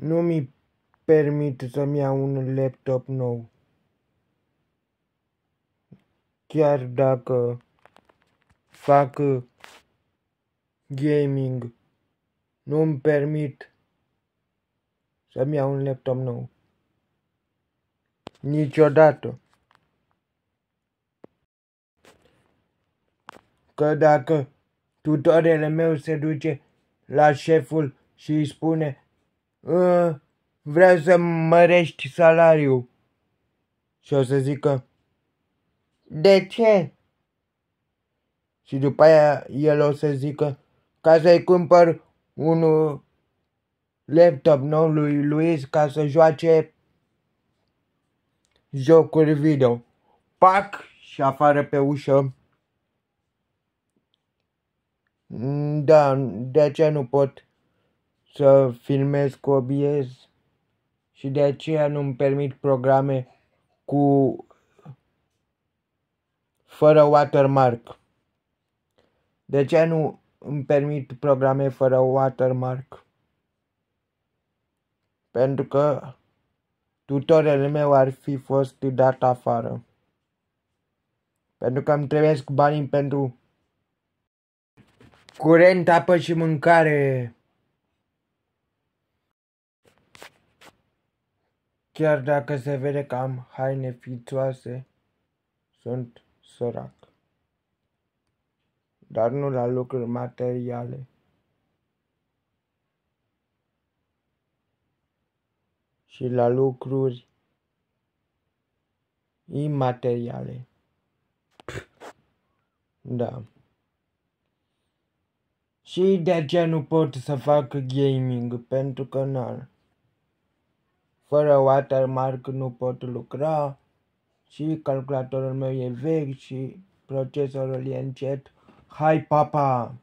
Nu mi permit să-mi iau un laptop nou. Chiar dacă fac gaming, nu-mi permit să-mi iau un laptop nou. Niciodată. Că dacă tutorele meu se duce la șeful și îi spune ă, vreau să mărești salariul și o să zică de ce? Și după aia el o să zică ca să-i cumpăr un laptop nou lui Luis ca să joace jocuri video. Pac și afară pe ușă. Da, de aceea nu pot să filmez cu OBS și de aceea nu-mi permit programe cu fără watermark. De ce nu îmi permit programe fără watermark? Pentru că tutorele meu ar fi fost dat afară. Pentru că îmi trebuie banii pentru curent, apă și mâncare. Chiar dacă se vede că am haine fițoase, sunt sărac. Dar nu la lucruri materiale. Și la lucruri imateriale. Da. Și de aceea nu pot să fac gaming, pentru că nu. Fără watermark nu pot lucra și calculatorul meu e vechi și procesorul e încet. Hai, papa!